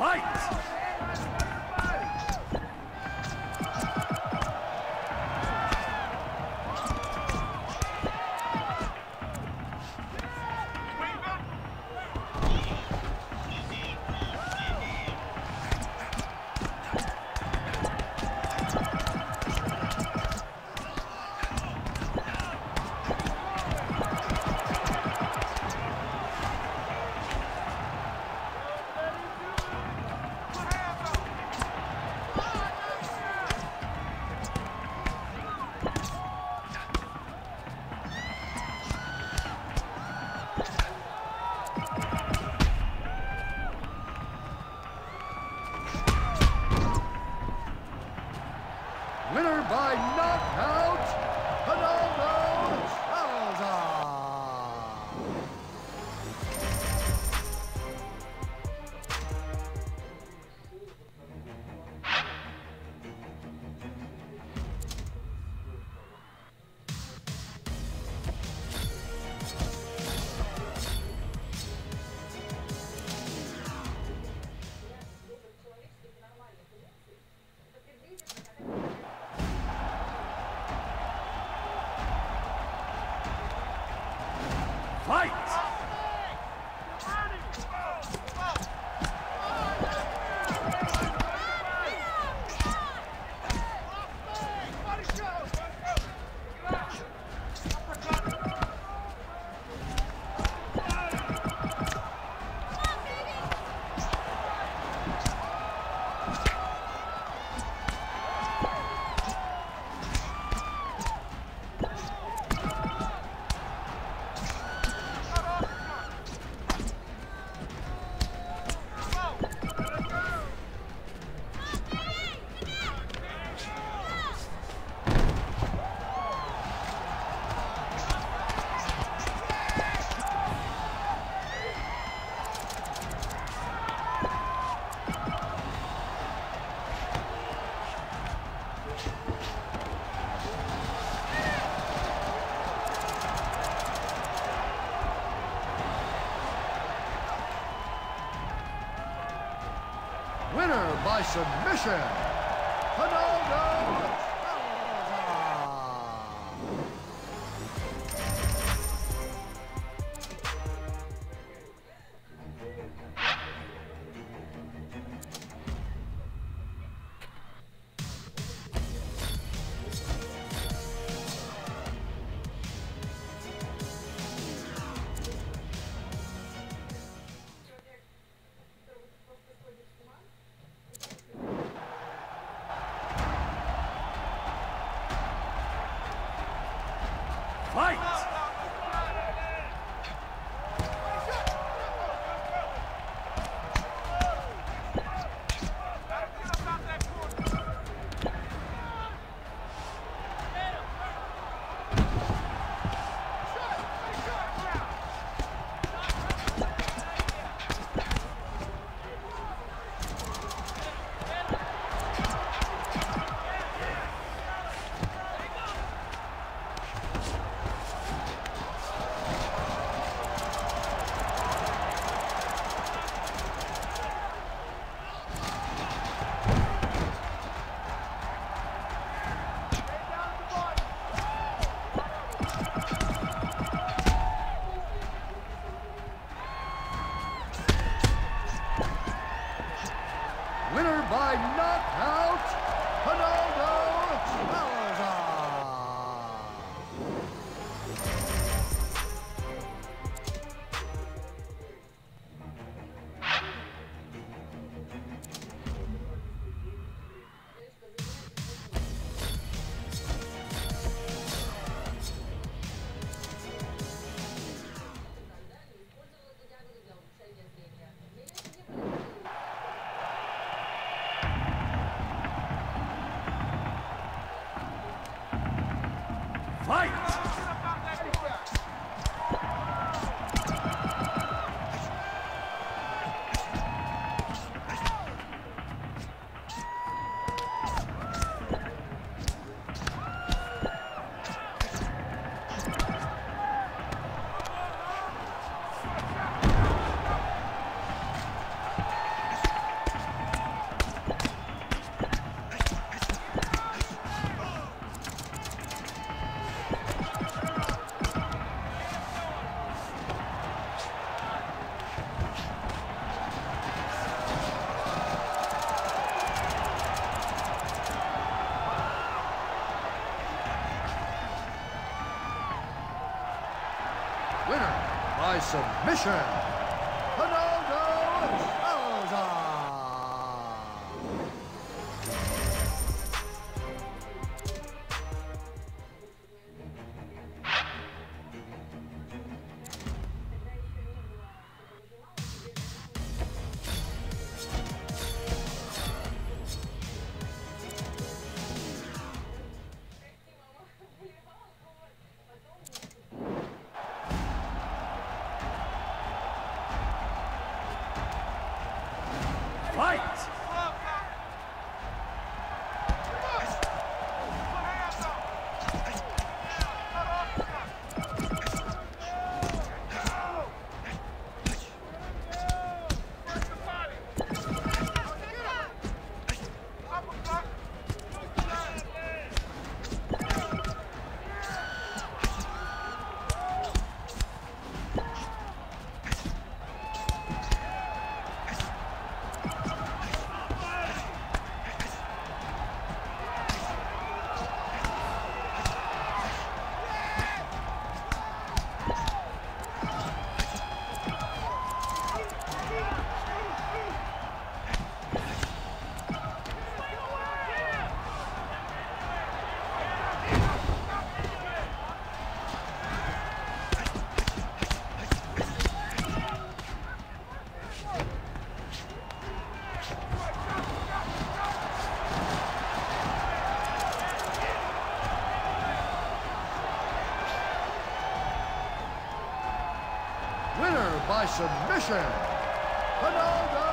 Fight! Submission, Ronaldo submission, by submission, Ronaldo.